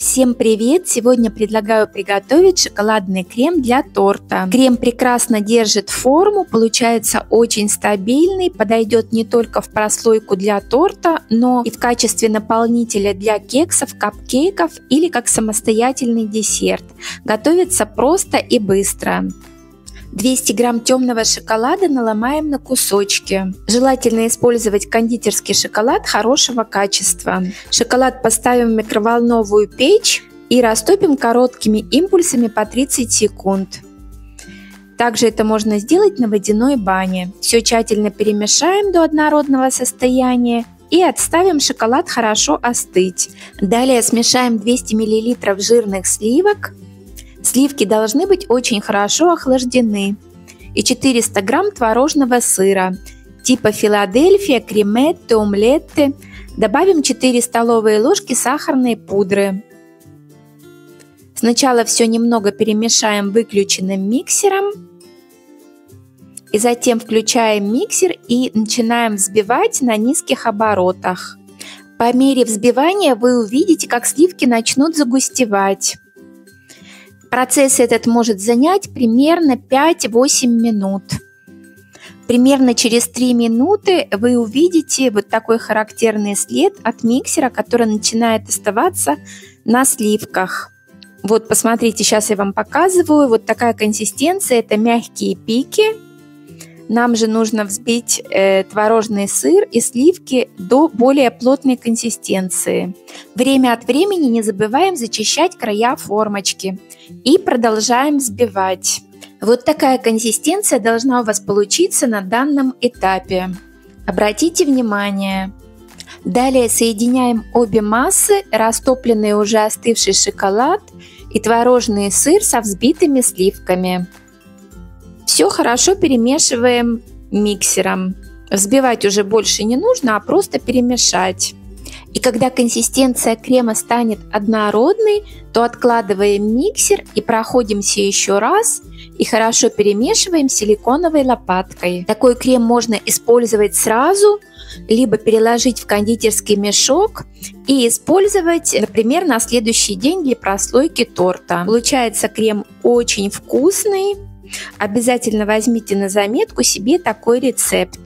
Всем привет! Сегодня предлагаю приготовить шоколадный крем для торта. Крем прекрасно держит форму, получается очень стабильный, подойдет не только в прослойку для торта, но и в качестве наполнителя для кексов, капкейков или как самостоятельный десерт. Готовится просто и быстро. 200 грамм темного шоколада наломаем на кусочки. Желательно использовать кондитерский шоколад хорошего качества. Шоколад поставим в микроволновую печь и растопим короткими импульсами по 30 секунд. Также это можно сделать на водяной бане. Все тщательно перемешаем до однородного состояния и отставим шоколад хорошо остыть. Далее смешаем 200 мл жирных сливок Сливки должны быть очень хорошо охлаждены. И 400 грамм творожного сыра типа Филадельфия, креметте, омлетте. Добавим 4 столовые ложки сахарной пудры. Сначала все немного перемешаем выключенным миксером. И затем включаем миксер и начинаем взбивать на низких оборотах. По мере взбивания вы увидите, как сливки начнут загустевать. Процесс этот может занять примерно 5-8 минут. Примерно через 3 минуты вы увидите вот такой характерный след от миксера, который начинает оставаться на сливках. Вот посмотрите, сейчас я вам показываю. Вот такая консистенция, это мягкие пики. Нам же нужно взбить э, творожный сыр и сливки до более плотной консистенции. Время от времени не забываем зачищать края формочки и продолжаем взбивать. Вот такая консистенция должна у вас получиться на данном этапе. Обратите внимание. Далее соединяем обе массы, растопленный уже остывший шоколад и творожный сыр со взбитыми сливками. Все хорошо перемешиваем миксером. Взбивать уже больше не нужно, а просто перемешать. И когда консистенция крема станет однородной, то откладываем миксер и проходимся еще раз и хорошо перемешиваем силиконовой лопаткой. Такой крем можно использовать сразу, либо переложить в кондитерский мешок и использовать, например, на следующий день для прослойки торта. Получается крем очень вкусный, Обязательно возьмите на заметку себе такой рецепт.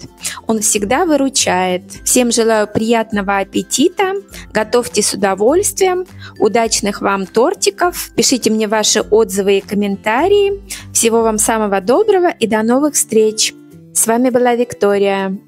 Он всегда выручает. Всем желаю приятного аппетита. Готовьте с удовольствием. Удачных вам тортиков. Пишите мне ваши отзывы и комментарии. Всего вам самого доброго и до новых встреч. С вами была Виктория.